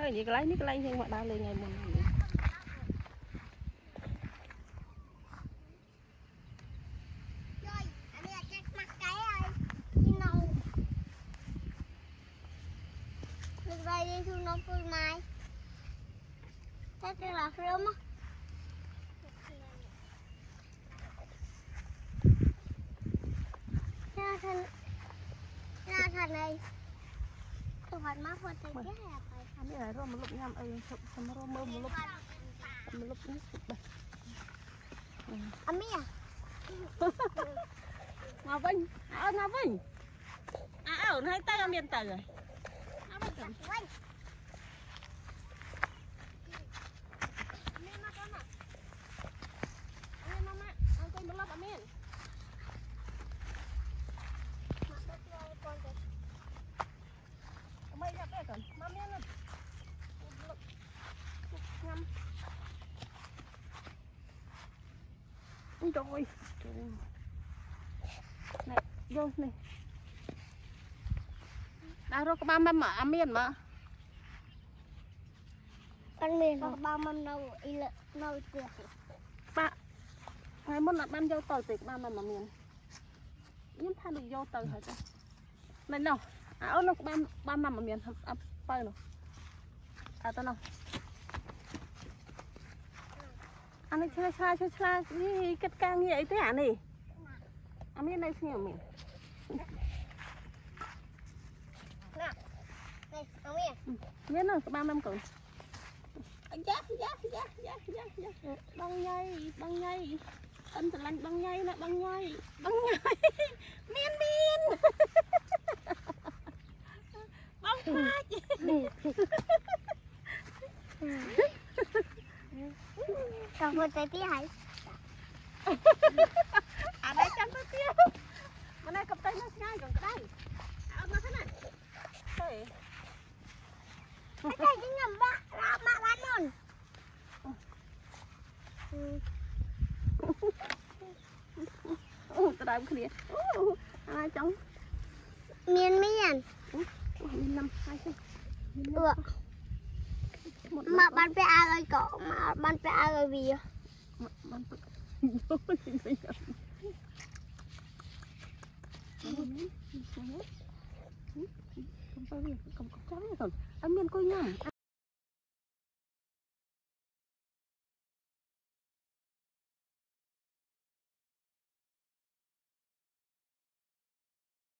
និយាយកន្លែងនេះកន្លែងយើងមកដើរលេងថ្ងៃមុននេះ Rồi, anh đi chắc mặt cái rồi. Đi nâu. Được rồi đi thu nâu phơi mai. Thế tức là rơm á. Ra thành ra thành này. Tôi hỏi má phơi tay cái hẹp này. អានេះឲ្យរមលុបញ៉ាំអីសុំរមមើលមលុបមលុបនេះបេះ Âm ý à? មកវិញអើមកវិញអើអើហើយទៅអត់មានទៅហើយអើមកទៅ Quay. Mẹ mà con à? អើមកមកអង្គុយមកលុបអត់មាន Mà bắt đầu con kìa. អមិនយ៉ាប់ទេកូនមកមានលុបលុបញ៉ាំ អីទៅអុយនេះយកនេះដល់រកក្បាលមកមកអត់មានមក Con miền con bao mâm nâu y lợ nâu tiệt បាក់ថ្ងៃមុនអត់បានយកទៅទេបានមិនមកមានខ្ញុំថាដូចយកទៅហើយចាណែនោះអើ អូននោះបានបានមកមកមានអត់បើនោះអត់ទៅនោះអានេះឆ្លាឆ្លាឆ្លាឆ្លានេះគិតការងារអីទេអានេះអាមាននៅស្ងៀមមាន này ông miền មាននោះក្បាលមិនកូនអាយ៉ាយ៉ាយ៉ាយ៉ាយ៉ាយ៉ាបងញ៉ៃបងញ៉ៃអិនស្រឡាញ់បងញ៉ៃណាបងញ៉ៃបងញ៉ៃមានមានបងខ្លាច con vừa tới tí hãy អានេះចាំទៅទៀតមកនេះកុំទៅនៅឆ្ងាយកុំក្តៅអត់មកទេណាទៅ cái này cái nhầm bác ra mà bán luôn អូទៅដើមគ្នាអូ អាចង់ miền miền មាន năm hai chứ được một mà bán phải ai ơi cậu mà bán phải ai ơi vì bạn tự không có gì không có chấm rồi anh miên coi nhầm